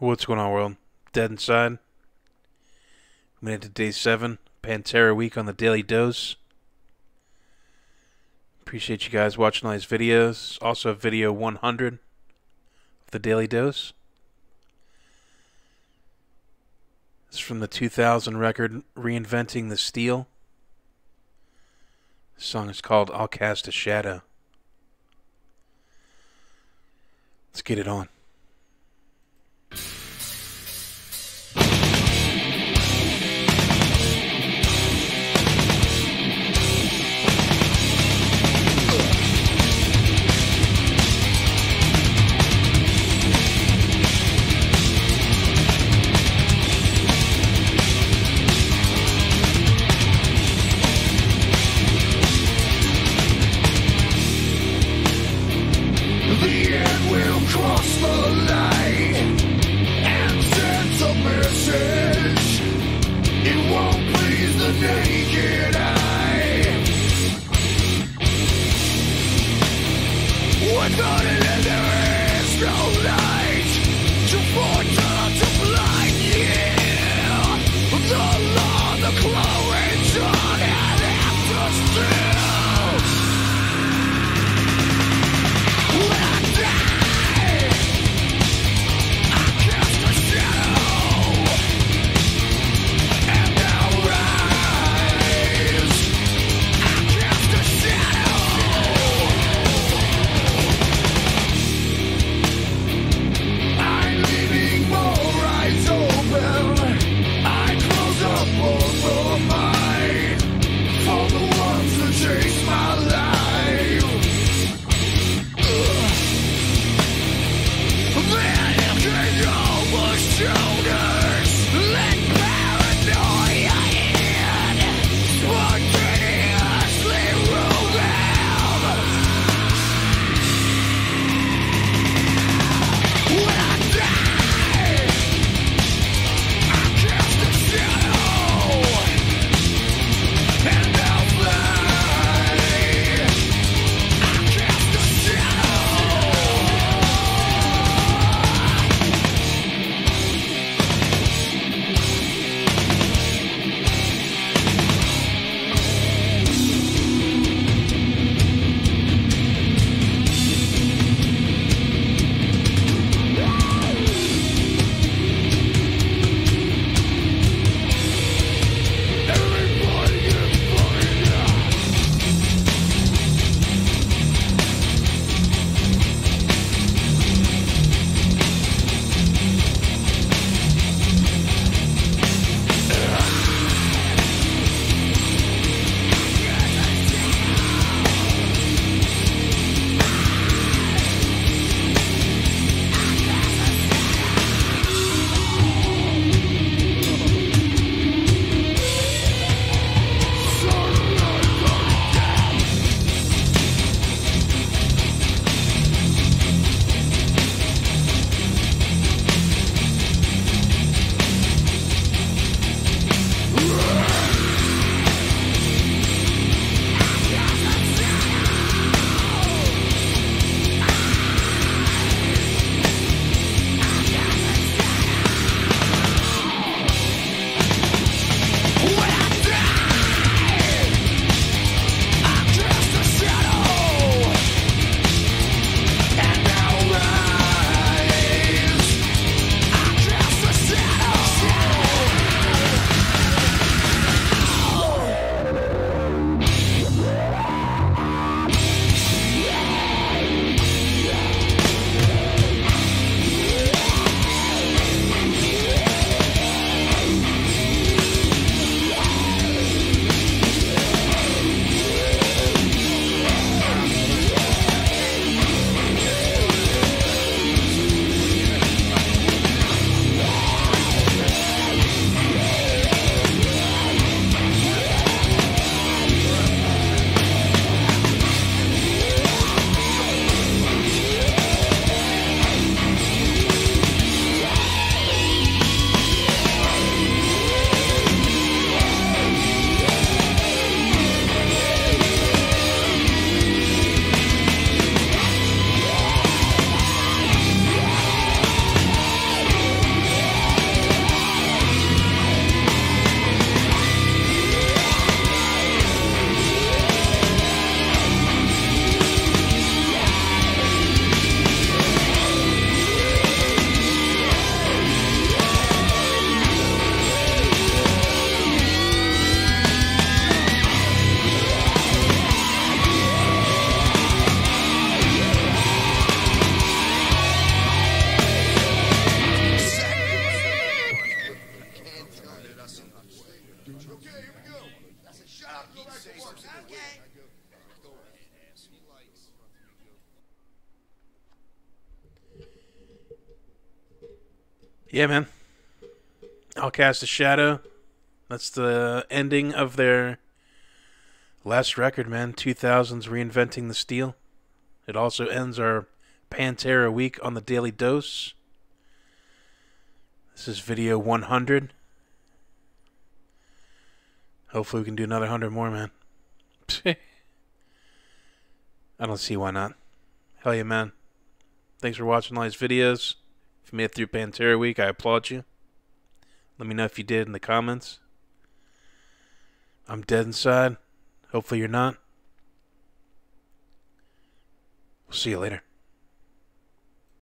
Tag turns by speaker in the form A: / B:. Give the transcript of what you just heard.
A: What's going on, world? Dead Inside. We made it to day seven. Pantera week on the Daily Dose. Appreciate you guys watching all these videos. Also, video 100 of the Daily Dose. It's from the 2000 record Reinventing the Steel. The song is called I'll Cast a Shadow. Let's get it on. Yeah, man. I'll cast a shadow. That's the ending of their last record, man. 2000's Reinventing the Steel. It also ends our Pantera week on the Daily Dose. This is video 100. Hopefully, we can do another 100 more, man. I don't see why not. Hell yeah, man. Thanks for watching all these videos. If you made it through Pantera week, I applaud you. Let me know if you did in the comments. I'm dead inside. Hopefully, you're not. We'll see you later.